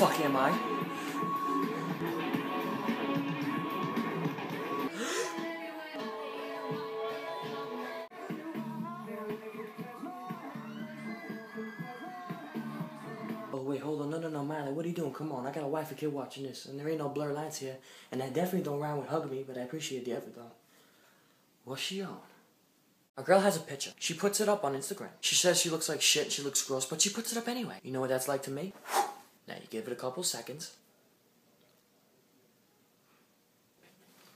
fuck am I? Oh wait, hold on, no, no, no, Miley, what are you doing? Come on, I got a wife and kid watching this, and there ain't no blur lines here, and I definitely don't rhyme with hug me, but I appreciate the effort though. What's she on? A girl has a picture. She puts it up on Instagram. She says she looks like shit, she looks gross, but she puts it up anyway. You know what that's like to me? Now you give it a couple seconds.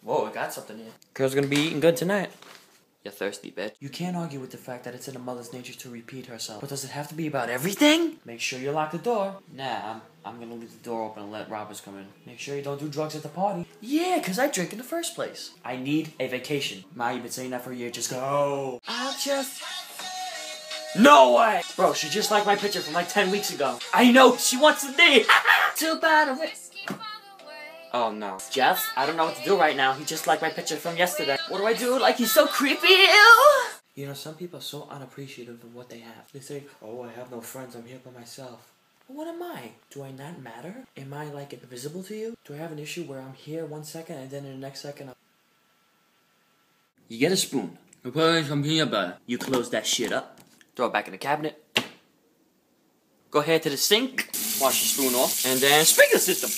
Whoa, we got something here. Girl's gonna be eating good tonight. You're thirsty bitch. You can't argue with the fact that it's in a mother's nature to repeat herself. But does it have to be about everything? Make sure you lock the door. Nah, I'm, I'm gonna leave the door open and let robbers come in. Make sure you don't do drugs at the party. Yeah, cause I drink in the first place. I need a vacation. Ma, you've been saying that for a year. Just go. I'll just. No way! Bro, she just liked my picture from like 10 weeks ago. I know, she wants to be! Too bad. Oh no. Jeff, I don't know what to do right now. He just liked my picture from yesterday. What do I do? Like he's so creepy. Ew. You know, some people are so unappreciative of what they have. They say, oh, I have no friends. I'm here by myself. But what am I? Do I not matter? Am I like invisible to you? Do I have an issue where I'm here one second and then in the next second I'm... You get a spoon. You put in some peanut butter. You close that shit up. Throw it back in the cabinet. Go ahead to the sink. Wash your spoon off. And then sprinkler system.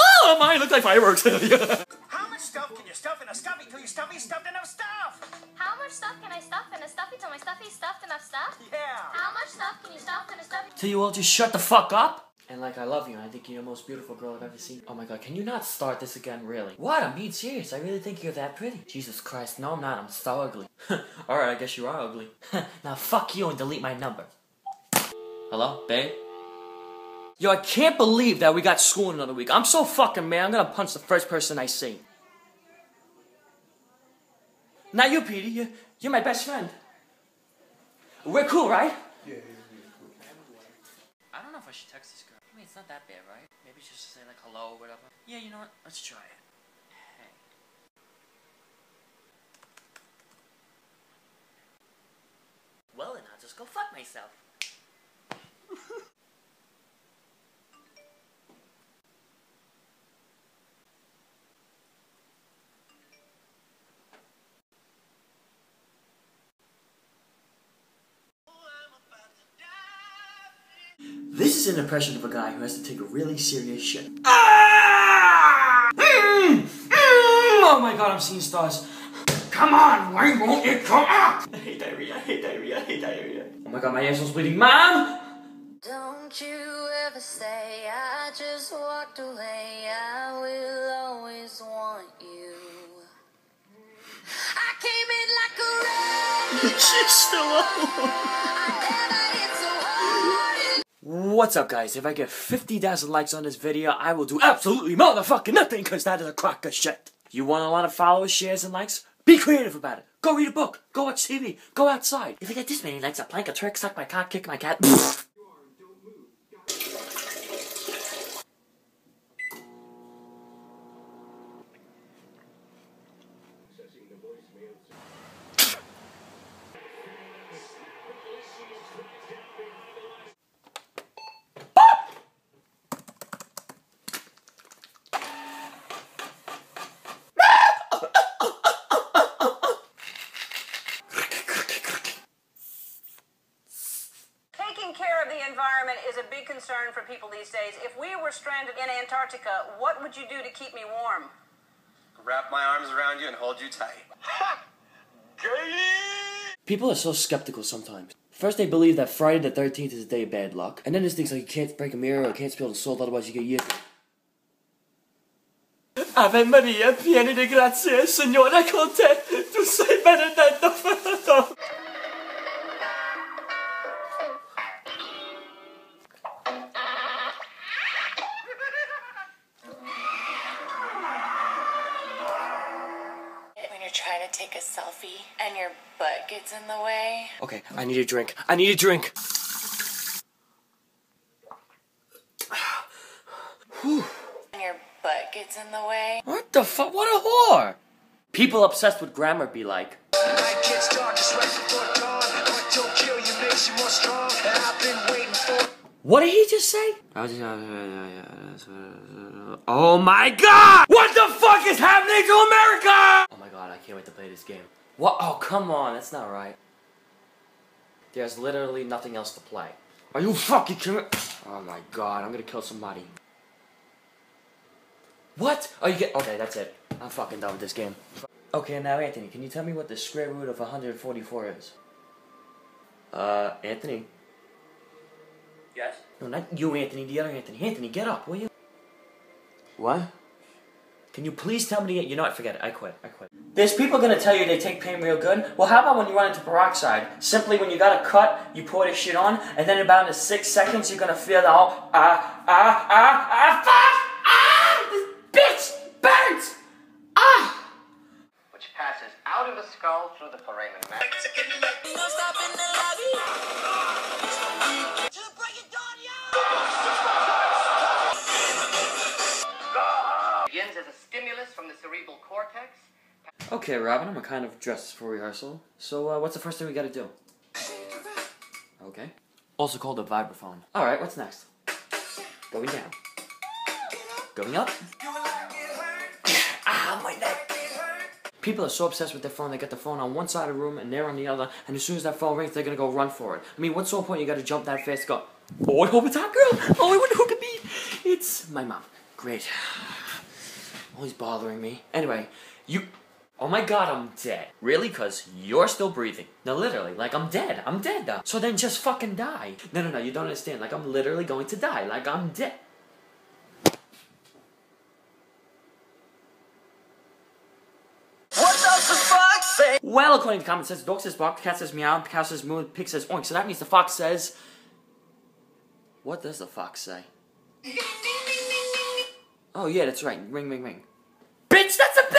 Oh, mine look like fireworks. How much stuff can you stuff in a stuffy till you stuffy stuffed enough stuff? How much stuff can I stuff in a stuffy till my stuffy stuffed enough stuff? Yeah. How much stuff can you stuff in a stuffy? Till you all just shut the fuck up. And like I love you, and I think you're the most beautiful girl I've ever seen. Oh my god, can you not start this again, really? What? I'm being serious. I really think you're that pretty. Jesus Christ, no I'm not. I'm so ugly. Alright, I guess you are ugly. now fuck you and delete my number. Hello, babe? Yo, I can't believe that we got school in another week. I'm so fucking mad. I'm gonna punch the first person I see. Not you, Petey. You're, you're my best friend. We're cool, right? Yeah, I don't know if I should text this girl. I mean, it's not that bad, right? Maybe just say, like, hello or whatever. Yeah, you know what? Let's try it. Hey. Well, then I'll just go fuck myself. is an impression of a guy who has to take a really serious shit. Ah! Mm! Mm! Oh my god, I'm seeing stars. Come on, why won't it come out? I hate diarrhea, I hate diarrhea, I hate diarrhea. Oh my god, my asshole's bleeding. Mom! Don't you ever say I just walked away. I will always want you. I came in like a wreck. She's still up. What's up, guys? If I get 50,000 likes on this video, I will do absolutely motherfucking nothing because that is a crock of shit. You want a lot of followers, shares, and likes? Be creative about it. Go read a book. Go watch TV. Go outside. If I get this many likes, I'll plank a trick, suck my cock, kick my cat. Taking care of the environment is a big concern for people these days. If we were stranded in Antarctica, what would you do to keep me warm? Wrap my arms around you and hold you tight. People are so skeptical sometimes. First, they believe that Friday the 13th is a day of bad luck. And then there's things like you can't break a mirror or can't spill the salt, otherwise you get years. Ave Maria, piena di grazia, Signore con te, tu sei benedetto. When butt gets in the way. Okay, I need a drink. I need a drink. And your butt gets in the way. What the fuck? What a whore! People obsessed with grammar be like, Night gets dark, it's right before dawn. What don't kill you makes you more strong. And I've been waiting for. What did he just say? Oh my god! What the fuck is happening to America? Oh my god, I can't wait to play this game. What? Oh, come on, that's not right. There's literally nothing else to play. Are you fucking kidding me? Oh my god, I'm gonna kill somebody. What? Are you get. Okay, that's it. I'm fucking done with this game. Okay, now Anthony, can you tell me what the square root of 144 is? Uh, Anthony. Yes? No, not you, Anthony. The other Anthony. Anthony, get up, will you? What? Can you please tell me the... You know what? Forget it. I quit. I quit. There's people gonna tell you they take pain real good. Well, how about when you run into peroxide? Simply, when you got a cut, you pour this shit on, and then about in six seconds, you're gonna feel the whole... Ah, ah, ah, ah, fuck! Ah! This bitch burns! Ah! Which passes out of the skull through the foramen magnum. Okay, Robin, I'm a kind of dressed for rehearsal. So, uh, what's the first thing we gotta do? Okay. Also called a vibraphone. Alright, what's next? Going down. Going up. ah, my neck! People are so obsessed with their phone, they get the phone on one side of the room and they're on the other, and as soon as that phone rings, they're gonna go run for it. I mean, what's the point you gotta jump that fast go, oh, I hope it's that girl! Oh, I wonder who it could be! It's my mom. Great. Always bothering me. Anyway, you. Oh my god, I'm dead. Really? Because you're still breathing. No, literally. Like, I'm dead. I'm dead, though. So then just fucking die. No, no, no, you don't understand. Like, I'm literally going to die. Like, I'm dead. What does the fox say? Well, according to common says dog says bark, cat says meow, cow says moo, pig says oink. So that means the fox says. What does the fox say? Oh, yeah, that's right. Ring, ring, ring. Bitch, that's a!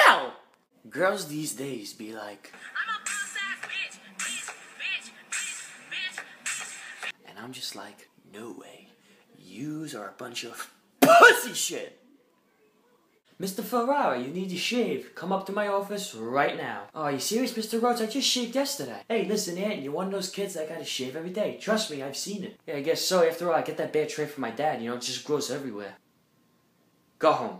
Girls these days be like. I'm a bullseye bitch, bitch, bitch, and I'm just like, no way. Yous are a bunch of pussy shit! Mr. Ferrara, you need to shave. Come up to my office right now. Oh, are you serious, Mr. Rhodes? I just shaved yesterday. Hey, listen, Aunt, you're one of those kids that gotta shave every day. Trust me, I've seen it. Yeah, I guess so. After all, I get that bad trait from my dad. You know, it just grows everywhere. Go home.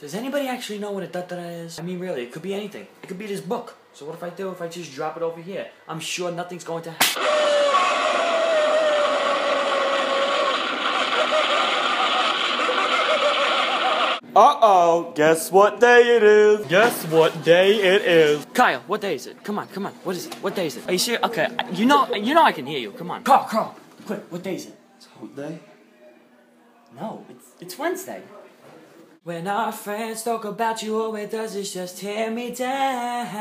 Does anybody actually know what a da da is? I mean, really, it could be anything. It could be this book. So what if I do if I just drop it over here? I'm sure nothing's going to happen. Uh-oh, guess what day it is? Guess what day it is? Kyle, what day is it? Come on, come on. What is it? What day is it? Are you serious? Okay, you know, you know I can hear you. Come on. Carl, Carl, quick. What day is it? It's hump day. No, it's it's Wednesday. When our friends talk about you, all it does is just tear me down.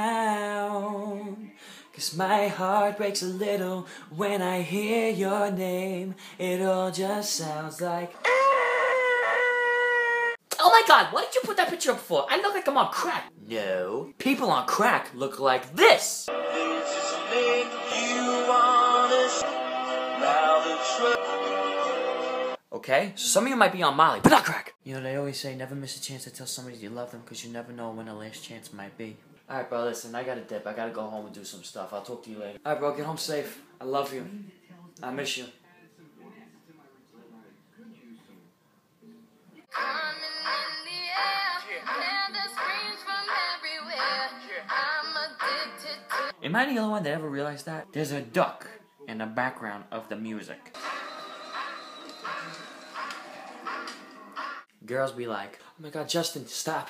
Cause my heart breaks a little when I hear your name. It all just sounds like. Oh my god, why did you put that picture up for? I look like I'm on crack. No. People on crack look like this. Okay? So some of you might be on Molly, but not crack. You know, they always say never miss a chance to tell somebody you love them because you never know when the last chance might be. Alright, bro, listen, I gotta dip. I gotta go home and do some stuff. I'll talk to you later. Alright, bro, get home safe. I love you. I miss you. I'm in the air, and the screams from everywhere. I'm addicted to Am I the only one that ever realized that? There's a duck in the background of the music. Girls be like, oh my god, Justin, stop.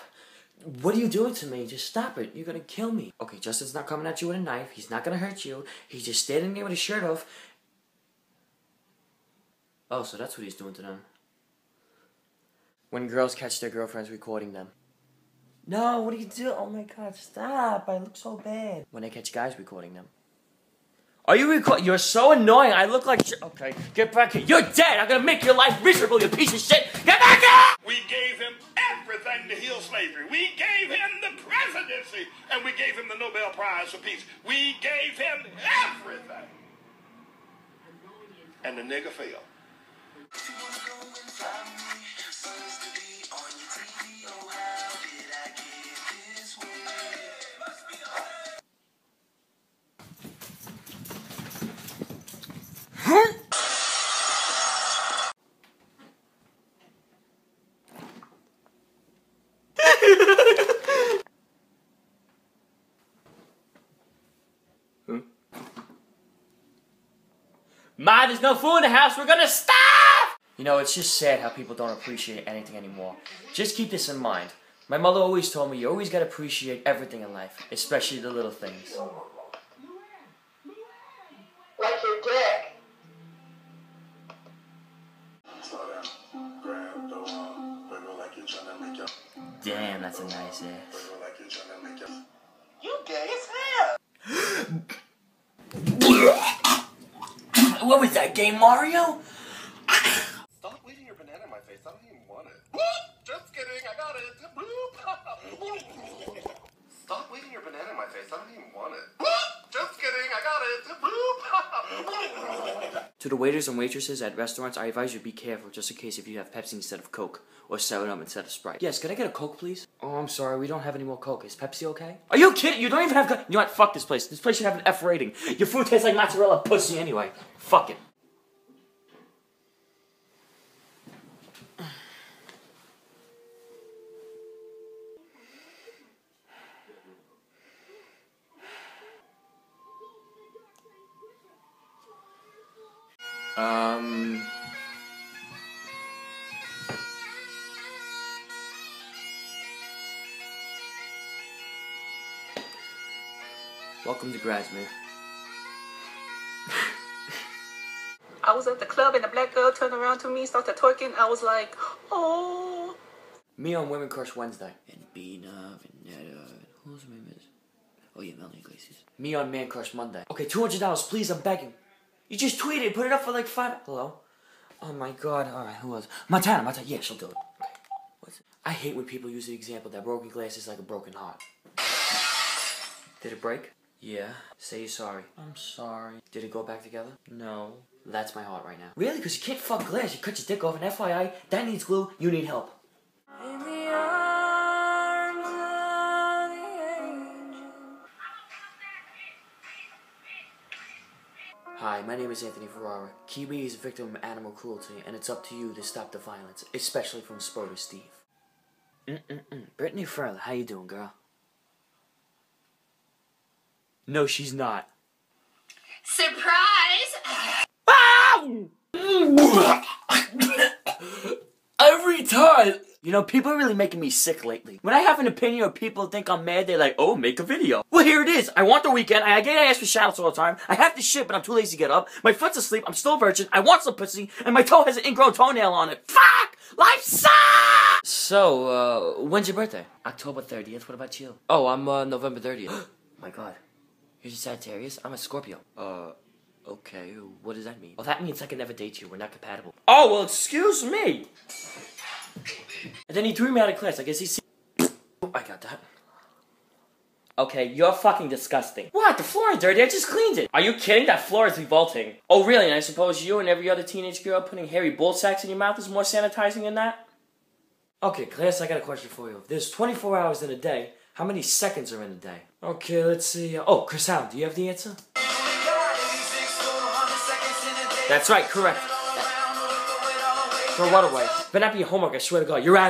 What are you doing to me? Just stop it. You're gonna kill me. Okay, Justin's not coming at you with a knife. He's not gonna hurt you. He's just standing there with his shirt off. Oh, so that's what he's doing to them. When girls catch their girlfriends recording them. No, what are you doing? Oh my god, stop. I look so bad. When they catch guys recording them. Are you record? You're so annoying. I look like. Sh- okay, get back here. You're dead. I'm gonna make your life miserable, you piece of shit. Get back here! We gave him everything to heal slavery. We gave him the presidency, and we gave him the Nobel Prize for Peace. We gave him everything. And the nigga failed. Ma, there's no food in the house. We're gonna starve! You know, it's just sad how people don't appreciate anything anymore. Just keep this in mind. My mother always told me you always gotta appreciate everything in life, especially the little things. Like your dick. Damn, that's a nice ass. You gay as hell. What was that game, Mario? Stop leaving your banana in my face. I don't even want it. Just kidding. I got it. Stop leaving your banana in my face. I don't even want it. Just kidding. I got it. To the waiters and waitresses at restaurants, I advise you to be careful just in case if you have Pepsi instead of Coke or 7-Up instead of Sprite. Yes, can I get a Coke, please? Oh, I'm sorry, we don't have any more Coke. Is Pepsi okay? Are you kidding? You don't even have. You know what? Fuck this place. This place should have an F rating. Your food tastes like mozzarella pussy anyway. Fuck it. Um. Welcome to Grasmere. I was at the club and the black girl turned around to me, started twerking. I was like, oh. Me on Women Crush Wednesday. And Bina, Vanetta, who's my miss? Oh yeah, Melanie Iglesias. Me on Man Crush Monday. Okay, two hundred dollars, please. I'm begging. You just tweeted, put it up for like five. Hello. Oh my God. All right, who else? Montana. Montana. Yeah, she'll do it. Okay. What's it? I hate when people use the example that broken glass is like a broken heart. Did it break? Yeah. Say you're sorry. I'm sorry. Did it go back together? No. That's my heart right now. Really? Because you can't fuck glass. You cut your dick off, and FYI, that needs glue. You need help. My name is Anthony Ferrara. Kiwi is a victim of animal cruelty, and it's up to you to stop the violence, especially from Spoder Steve. Mm-mm-mm. Brittany Furler, how you doing, girl? No, she's not. Surprise! Ah! Every time! You know, people are really making me sick lately. When I have an opinion or people think I'm mad, they're like, oh, make a video. Well, here it is. I want the weekend. I get asked for shoutouts all the time. I have to shit, but I'm too lazy to get up. My foot's asleep. I'm still a virgin. I want some pussy, and my toe has an ingrown toenail on it. Fuck! Life sucks! So, uh, when's your birthday? October 30th. What about you? Oh, I'm, uh, November 30th. my god. You're a Sagittarius? I'm a Scorpio. Uh, okay. What does that mean? Well, that means I can never date you. We're not compatible. Oh, well, excuse me! And then he threw me out of class. I guess he see. Oh, I got that. Okay, you're fucking disgusting. What? The floor is dirty. I just cleaned it. Are you kidding? That floor is revolting. Oh, really? And I suppose you and every other teenage girl putting hairy bull sacks in your mouth is more sanitizing than that? Okay, class, I got a question for you. If There's 24 hours in a day. How many seconds are in a day? Okay, let's see. Oh, Chris Hound, do you have the answer? That's right, correct. Throw what away? Better not be your homework, I swear to God. You're out.